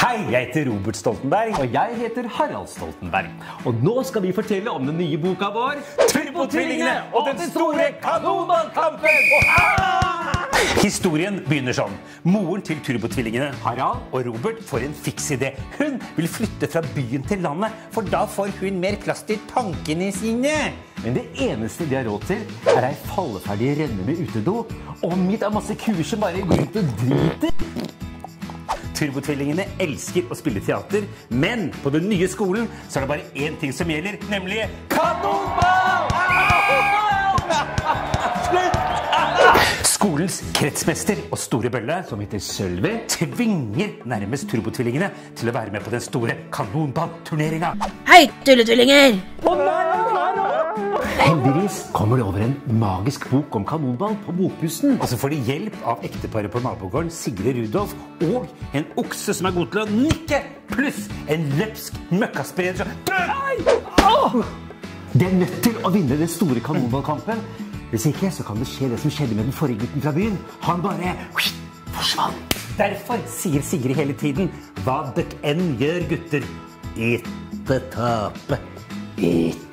Hei, jeg heter Robert Stoltenberg. Og jeg heter Harald Stoltenberg. Og nå skal vi fortelle om den nye boka vår Turbotvillingene og den store kanonballkampen! Historien begynner sånn. Moren til turbotvillingene Harald? og Robert får en fiks idé. Hun vil flytte fra byen til landet, for da får hun mer plass til tankene sine. Men det eneste de har råd til, er ei falleferdig renne med utedo, omgitt av masse kuer som bare går ut og driter. Turbotvillingene elsker å spille teater, men på den nye skolen så er det bare én ting som gjelder, nemlig kanonball! Skolens kretsmester og store bølle, som heter Sølvi, tvinger nærmest turbotvillingene til å være med på den store kanonballturneringa. Hei, tulletvillinger! Heldigvis kommer det over en magisk bok om kanonball på bokbussen. Og så får de hjelp av ekteparet på nabogården, Sigrid Rudolf, og en okse som er god til å nikke, pluss en løpsk møkkaspreder som De er nødt til å vinne den store kanonballkampen. Hvis ikke så kan det skje det som skjedde med den forrige gutten fra byen. Han bare forsvant. Derfor sier Sigrid hele tiden hva dere enn gjør, gutter, ikke tape. Ikke